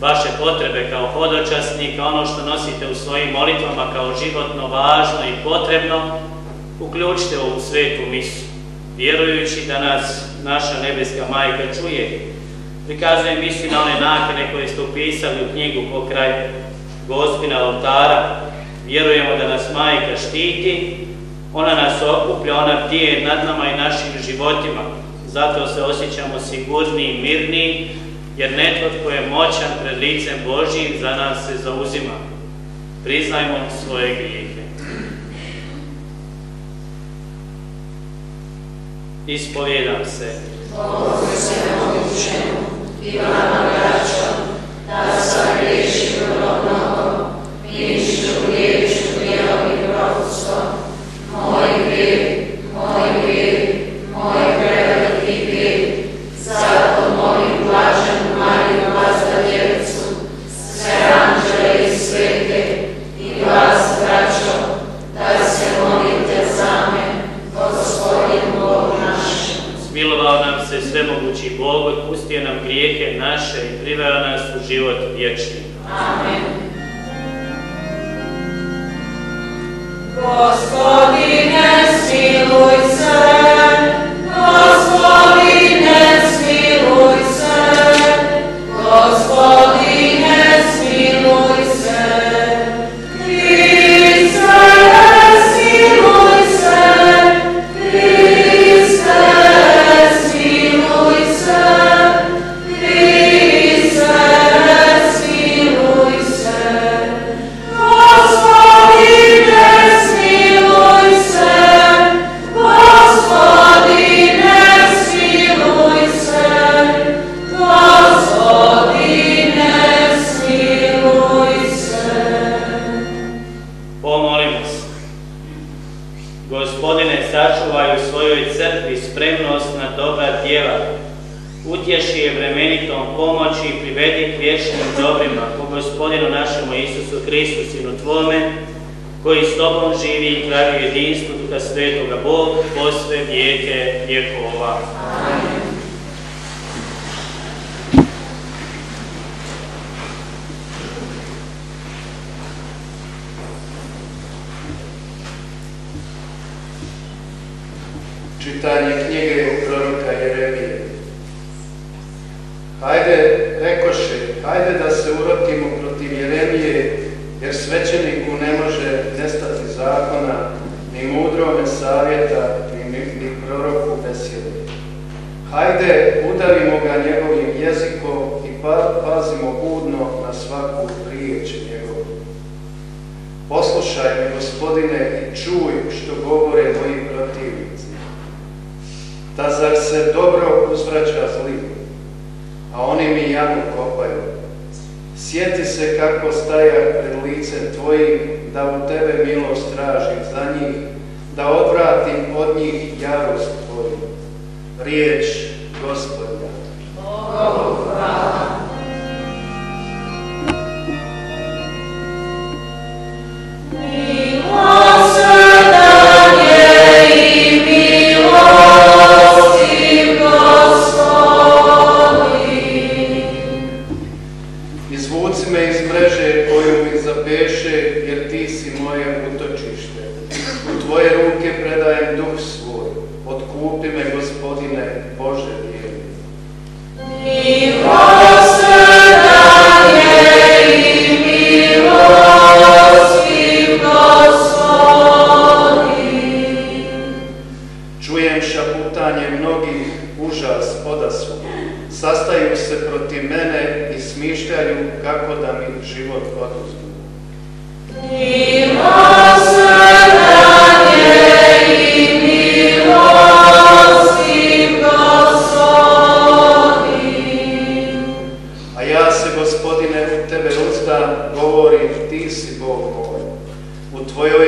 vaše potrebe kao hodočasnika, ono što nosite u svojim molitvama kao životno važno i potrebno, uključite ovu svetu misu, vjerujući da nas naša nebeska majka čuje. Prikazujem misu na one nakane koje ste upisali u knjigu pokraj Gospina oltara, Vjerujemo da nas majka štiti, ona nas okuplja, ona bdije nad nama i našim životima. Zato se osjećamo sigurniji mirniji, jer netko tko je moćan pred licem Božijim za nas se zauzima. Priznajmo svoje grijehe. Ispovjedam se. Pomozi se i vama otpustio nam grijehe naše i priveo nas u život vječni. Amen. Gospodine, smiluj se, Gospodine, s Tobom živi i kravi u jedinstvu Duha Svetoga Bog, posve vijeke vjekova. Čitanje knjige proroka Jeremije. Hajde, rekoše, hajde da se protiv Jeremije, jer svećeniku ne može nestati zakona, ni mudrome savjeta, ni, ni, proroku besjede. Hajde, udarimo ga njegovim jezikom i pa, pazimo budno na svaku riječ njegovu. Poslušaj me, gospodine, i čuj što govore moji protivnici. Da zar se dobro uzvraća zli, a oni mi jamu kopaju. Sjeti se kako staja pred licem tvojim, da u tebe milost tražim za njih, da odvratim od njih jarost tvoju. Riječ gospodina.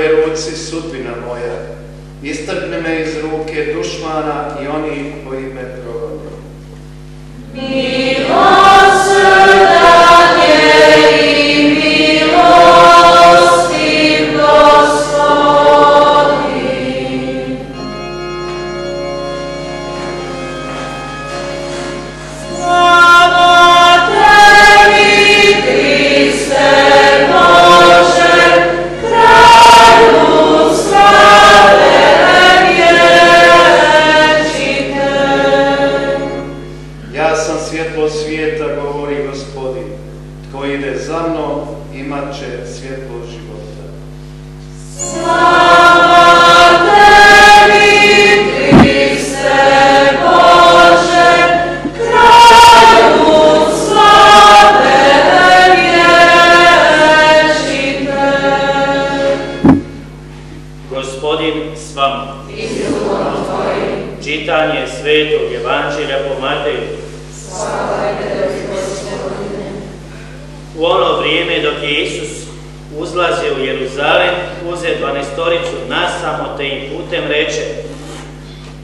Tvojoj ruci sudbina moja. Istrpni me iz ruke dušmana i onih koji me progone. Vrijeme dok je Isus uzlazio u Jeruzalem, uze dvanestoricu nasamo te im putem reče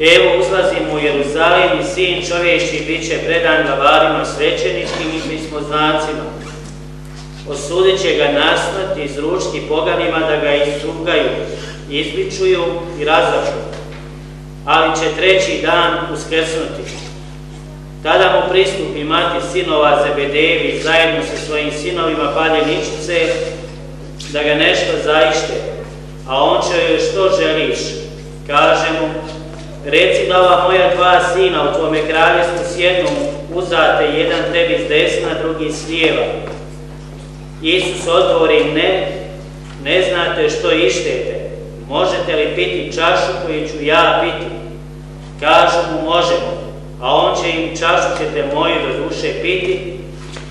Evo uzlazimo u Jeruzalem i sin čovječki bit će predan glavarima svećeničkim i pismoznacima. Osudit će ga na smrt i izručiti poganima da ga istrugaju, izbičuju i razlaču. Ali će treći dan uskrsnuti. Tada mu pristupi mati sinova Zebedevi zajedno sa svojim sinovima paljeničice da ga nešto zaište, a on će joj što želiš? Kaže mu, reci da ova moja dva sina u tvome kraljestvu sjednu uzate, jedan tebi s desna, drugi s lijeva. Isus odgovori, ne, ne znate što ištete. Možete li piti čašu koju ću ja piti? Kažu mu, možemo. A on će im čašu ćete moju do duše piti,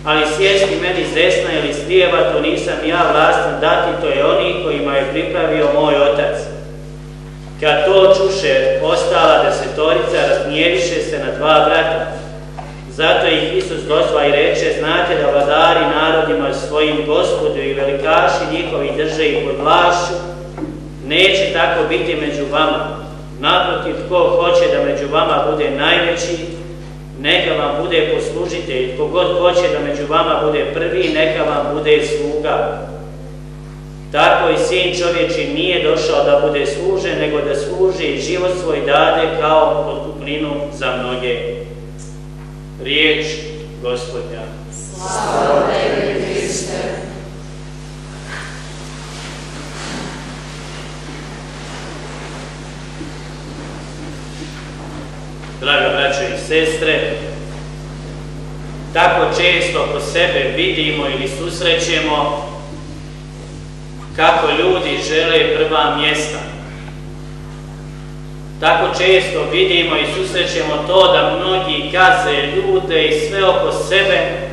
ali sjesti meni s desna ili s to nisam ja vlastan dati, to je oni kojima je pripravio moj otac. Kad to čuše, ostala desetorica razgnjeviše se na dva brata. Zato ih Isus dozva i reče, znate da vladari narodima svojim gospodu i velikaši njihovi drže ih pod vlašću, neće tako biti među vama. Naprotiv, tko hoće da među vama bude najveći, neka vam bude poslužitelj. Tko god hoće da među vama bude prvi, neka vam bude sluga. Tako i sin čovječi nije došao da bude služen, nego da služi i život svoj dade kao otkupninu za mnoge. Riječ gospodnja. Slava tebi, Hriste. Draga braćo i sestre, tako često oko sebe vidimo ili susrećemo kako ljudi žele prva mjesta. Tako često vidimo i susrećemo to da mnogi gaze ljude i sve oko sebe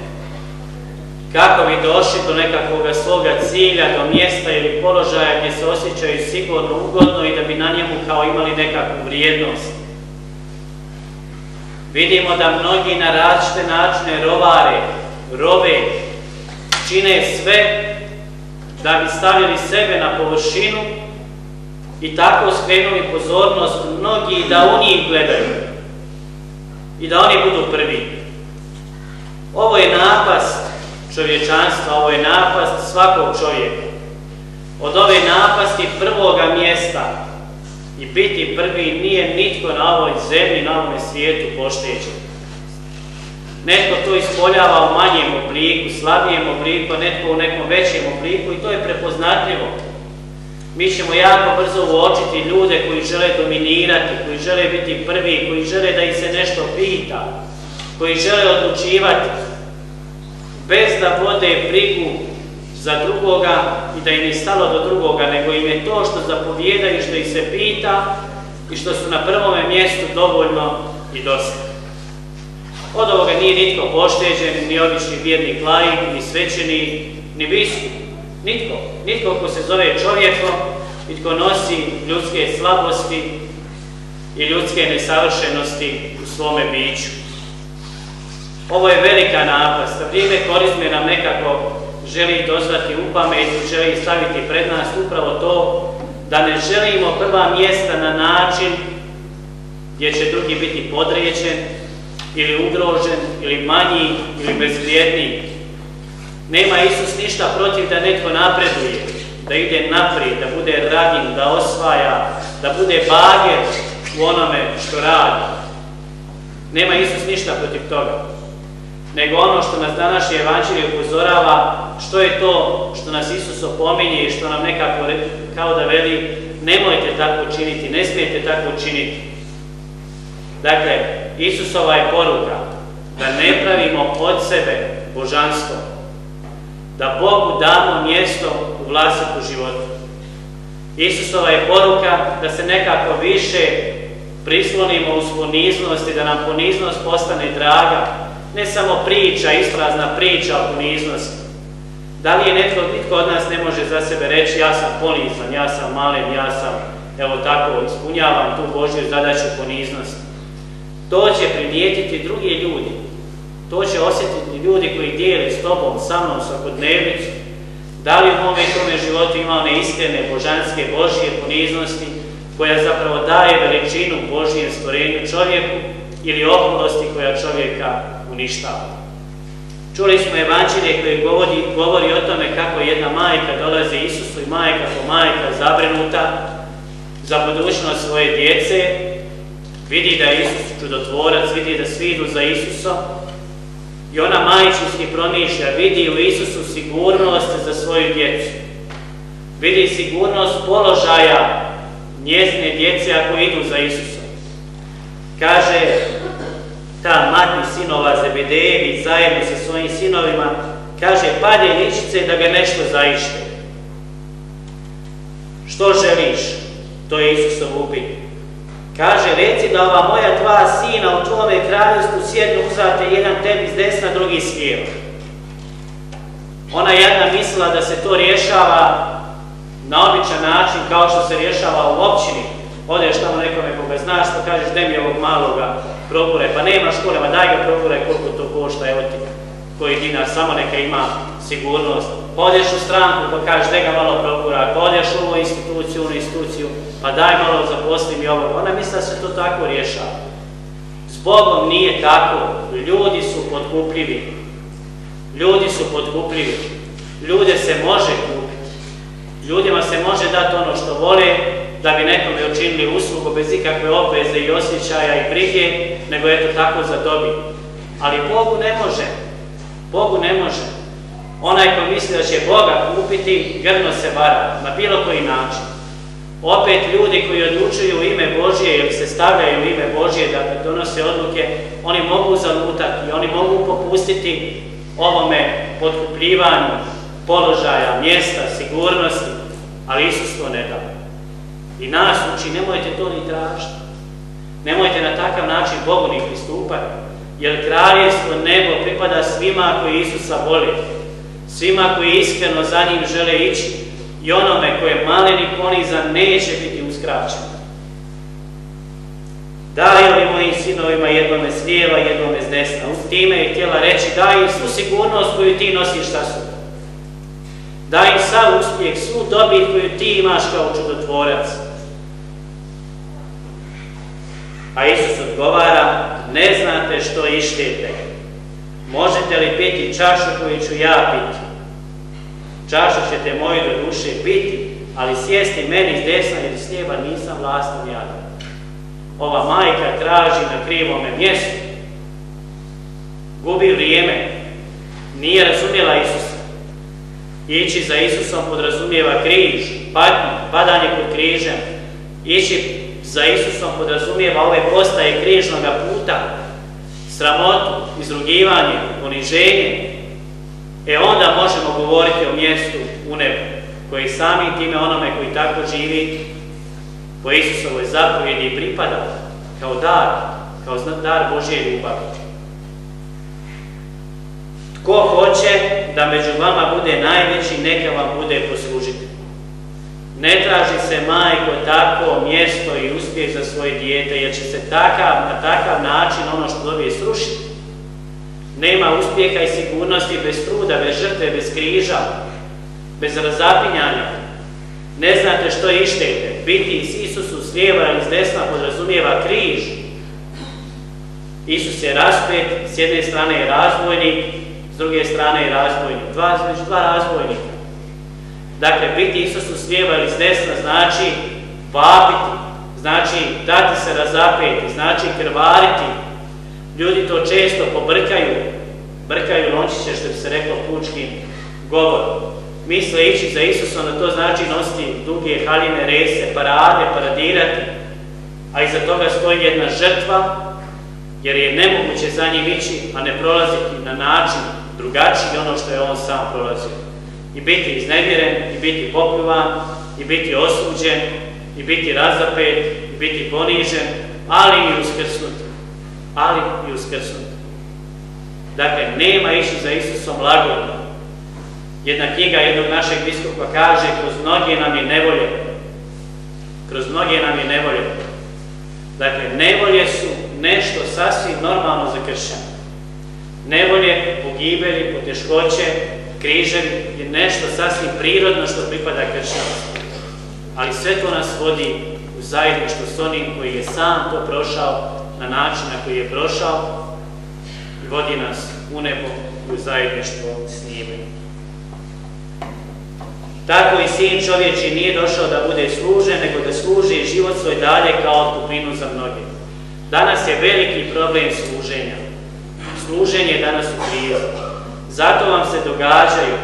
kako bi došli do nekakvog svoga cilja, do mjesta ili položaja gdje se osjećaju sigurno, ugodno i da bi na njemu kao imali nekakvu vrijednost. Vidimo da mnogi na različite načine rovare, rove, čine sve da bi stavili sebe na površinu i tako skrenuli pozornost mnogi da u njih gledaju i da oni budu prvi. Ovo je napast čovječanstva, ovo je napast svakog čovjeka. Od ove napasti prvoga mjesta i biti prvi nije nitko na ovoj zemlji, na ovome svijetu pošteđen. Netko to ispoljava u manjem obliku, slabijem obliku, netko u nekom većem obliku i to je prepoznatljivo. Mi ćemo jako brzo uočiti ljude koji žele dominirati, koji žele biti prvi, koji žele da ih se nešto pita, koji žele odlučivati bez da vode brigu za drugoga i da im je stalo do drugoga, nego im je to što zapovjedaju, što ih se pita i što su na prvome mjestu dovoljno i dosta. Od ovoga nije nitko pošteđen, ni obični vjernik laik, ni svećeni, ni biskup. Nitko. Nitko ko se zove čovjekom i tko nosi ljudske slabosti i ljudske nesavršenosti u svome biću. Ovo je velika napast. Vrijeme korizme nam nekako želi dozvati u pamet, želi staviti pred nas upravo to da ne želimo prva mjesta na način gdje će drugi biti podređen ili ugrožen ili manji ili bezvrijedniji. Nema Isus ništa protiv da netko napreduje, da ide naprijed, da bude radin, da osvaja, da bude bager u onome što radi. Nema Isus ništa protiv toga. Nego ono što nas današnje evanđelje upozorava, što je to što nas Isus opominje i što nam nekako kao da veli nemojte tako činiti, ne smijete tako činiti. Dakle, Isusova je poruka da ne pravimo od sebe božanstvo, da Bogu damo mjesto u vlastitu životu. Isusova je poruka da se nekako više prislonimo uz poniznost i da nam poniznost postane draga, ne samo priča, isprazna priča o poniznosti. Da li je netko, nitko od nas ne može za sebe reći ja sam ponizan, ja sam malen, ja sam, evo tako, ispunjavam tu Božju zadaću poniznosti. To će primijetiti drugi ljudi. To će osjetiti ljudi koji dijeli s tobom, sa mnom, svakodnevnicu. Da li u mome i tome životu ima one iskrene, božanske, Božje poniznosti, koja zapravo daje veličinu Božjem stvorenju čovjeku ili oholosti koja čovjeka uništava. Čuli smo evanđelje koje govori, o tome kako jedna majka dolazi Isusu i majka po majka zabrinuta za budućnost svoje djece, vidi da je Isus čudotvorac, vidi da svi idu za Isusom i ona majčinski promišlja, vidi u Isusu sigurnost za svoju djecu. Vidi sigurnost položaja njezine djece ako idu za Isusom. Kaže ta mati sinova Zebedejevi zajedno sa svojim sinovima, kaže pade ličice da ga nešto zaište. Što želiš? To je Isusov upit. Kaže, reci da ova moja dva sina u tvome kraljevstvu sjednu uzate jedan tebi s desna, drugi s lijeva. Ona jedna mislila da se to rješava na običan način kao što se rješava u općini. Odeš tamo nekome koga znaš pa kažeš daj mi ovog maloga progure, pa nema škole, ma daj ga progure koliko to košta, evo ti koji dinar, samo neka ima sigurnost. Odeš u stranku pa kažeš daj ga malo progura, pa odeš u ovu instituciju, u instituciju, pa daj malo zaposli mi ovo. Ona misli da se to tako rješava. S Bogom nije tako. Ljudi su podkupljivi. Ljudi su podkupljivi. Ljude se može kupiti. Ljudima se može dati ono što vole, da bi nekome učinili uslugu bez ikakve obveze i osjećaja i brige, nego eto tako za dobi. Ali Bogu ne može. Bogu ne može. Onaj ko misli da će Boga kupiti, grdno se vara, na bilo koji način. Opet ljudi koji odlučuju u ime Božje ili se stavljaju u ime Božje da donose odluke, oni mogu zalutati, oni mogu popustiti ovome potkupljivanju položaja, mjesta, sigurnosti, ali Isus to ne da. I nas uči, nemojte to ni tražiti. Nemojte na takav način Bogu ni pristupati, jer kraljevstvo nebo pripada svima koji Isusa vole, svima koji iskreno za njim žele ići i onome koje je malen i ponizan neće biti uskraćen. Daj li mojim sinovima jednome s lijeva, jednome s desna. U time je htjela reći daj im svu sigurnost koju ti nosiš sa sobom. Daj im sav uspjeh, svu dobit koju ti imaš kao čudotvorac. A Isus odgovara, ne znate što ištete. Možete li piti čašu koju ću ja piti? Čašu ćete moju do duše piti, ali sjesti meni s desna ili s nisam vlastan jadan. Ova majka traži na krivome mjestu. Gubi vrijeme. Nije razumjela Isusa. Ići za Isusom podrazumijeva križ, patnju, padanje pod križem. Ići za Isusom podrazumijeva ove postaje križnoga puta, sramotu, izrugivanje, poniženje. E onda možemo govoriti o mjestu u nebu, koji sami time onome koji tako živi, po Isusovoj zapovjedi pripada kao dar, kao dar Božje ljubavi. Tko hoće da među vama bude najveći, neka vam bude poslužitelj. Ne traži se majko tako mjesto i uspjeh za svoje dijete, jer će se takav, na takav način ono što dobije srušiti. Nema uspjeha i sigurnosti bez truda, bez žrtve, bez križa, bez razapinjanja. Ne znate što ištete. Biti s Isusu s lijeva ili s desna podrazumijeva križ, Isus je raspet, s jedne strane je razvojnik, s druge strane je razvojnik. Dva, znači dva razvojnika. Dakle, biti Isusu s lijeva ili s desna znači vapiti, znači dati se razapeti, znači krvariti. Ljudi to često pobrkaju, brkaju lončiće što bi se reklo pučkim govorom. Misle ići za Isusom, da to znači nositi duge haljine rese, parade, paradirati, a iza toga stoji jedna žrtva, jer je nemoguće za njim ići, a ne prolaziti na način drugačiji ono što je on sam prolazio. I biti iznevjeren, i biti popljuvan, i biti osuđen, i biti razapet, i biti ponižen, ali i uskrsnut. Ali i uskrsnut. Dakle, nema ići za Isusom lagodno. Jedna knjiga jednog našeg biskupa kaže, kroz mnoge nam je nevolje. Kroz mnoge nam je nevolje. Dakle, nevolje su nešto sasvim normalno za kršćana. Nevolje, pogibelji, poteškoće, križevi je nešto sasvim prirodno što pripada kršćanstvu. Ali sve to nas vodi u zajedništvo s onim koji je sam to prošao na način na koji je prošao i vodi nas u nebo u zajedništvo s njime. Tako i sin čovječi nije došao da bude služen, nego da služi život svoj dalje kao otkupinu za mnoge. Danas je veliki problem služenja. Služenje je danas u krizi. Zato vam se događaju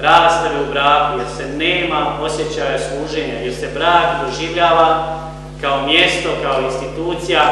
rastave u braku, jer se nema osjećaja služenja, jer se brak doživljava kao mjesto, kao institucija